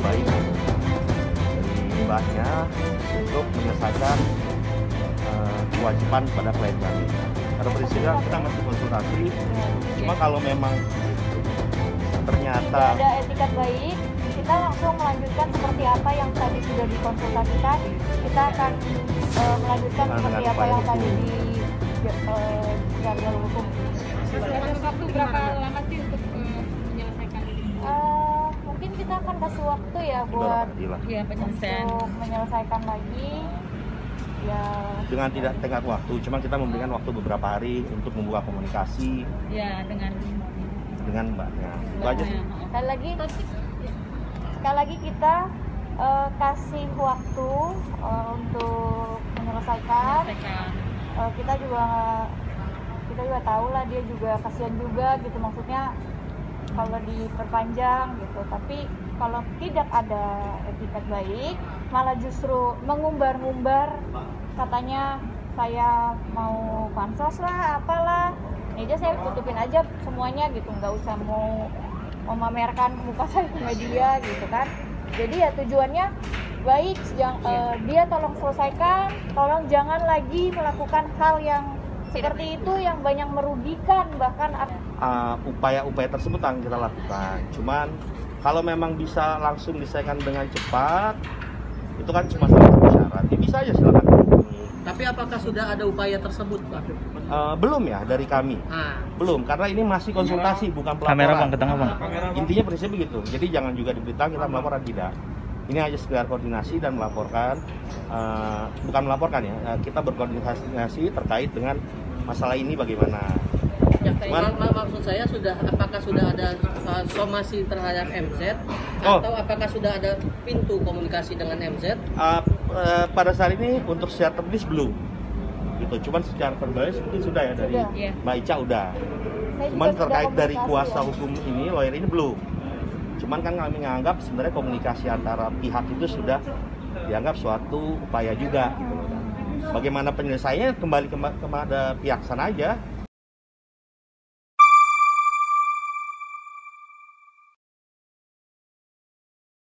baik dari banyak untuk menyelesaikan eh, kewajiban pada klien kami. Karena prinsipnya kita masih konsultasi, cuma kalau memang ternyata Tidak ada etikat baik, kita langsung melanjutkan seperti apa yang tadi sudah dikonsultasikan. Kita akan uh, melanjutkan nah, seperti apa yang tadi di uh, hukum. Waktu berapa kita akan kasih waktu ya buat penyelesaian. untuk menyelesaikan lagi ya dengan tidak tenggat waktu, cuma kita memberikan waktu beberapa hari untuk membuka komunikasi Ya, dengan dengan mbaknya. Itu aja sih. sekali lagi sekali lagi kita uh, kasih waktu uh, untuk menyelesaikan menyelesaikan. Eh, kita juga kita juga tahu lah dia juga kasihan juga gitu maksudnya kalau diperpanjang gitu. Tapi kalau tidak ada etiket baik malah justru mengumbar-ngumbar katanya saya mau pansos lah apalah. Ini aja saya tutupin aja semuanya gitu nggak usah mau memamerkan muka saya ke media gitu kan. Jadi ya tujuannya baik yang eh, dia tolong selesaikan tolong jangan lagi melakukan hal yang seperti itu yang banyak merugikan bahkan Uh, upaya-upaya tersebut akan kita lakukan. Cuman kalau memang bisa langsung diselesaikan dengan cepat, itu kan cuma salah satu syarat. Ya, bisa aja silakan. Tapi apakah sudah ada upaya tersebut, Pak? Uh, belum ya dari kami. Ah, Belum, karena ini masih konsultasi bukan pelaporan. Kamera bang, ke tengah bang. Intinya prinsip begitu. Jadi jangan juga diberitakan kita melaporkan tidak. Ini hanya sekedar koordinasi dan melaporkan, uh, bukan melaporkan ya. uh, kita berkoordinasi terkait dengan masalah ini bagaimana. yang Cuman- mak- mak- maksud saya sudah apakah sudah ada uh, somasi terhadap MZ Oh. atau apakah sudah ada pintu komunikasi dengan MZ? Uh, uh, pada saat ini untuk secara teknis belum. Gitu. Cuman secara verbal mungkin sudah ya dari Sudah. Iya. Mbak Ica udah. saya Cuman terkait dari kuasa ya. hukum ini, lawyer ini belum. Cuman kan kami menganggap sebenarnya komunikasi antara pihak itu sudah dianggap suatu upaya juga. Gitu. Bagaimana penyelesaiannya kembali kepada pihak sana aja.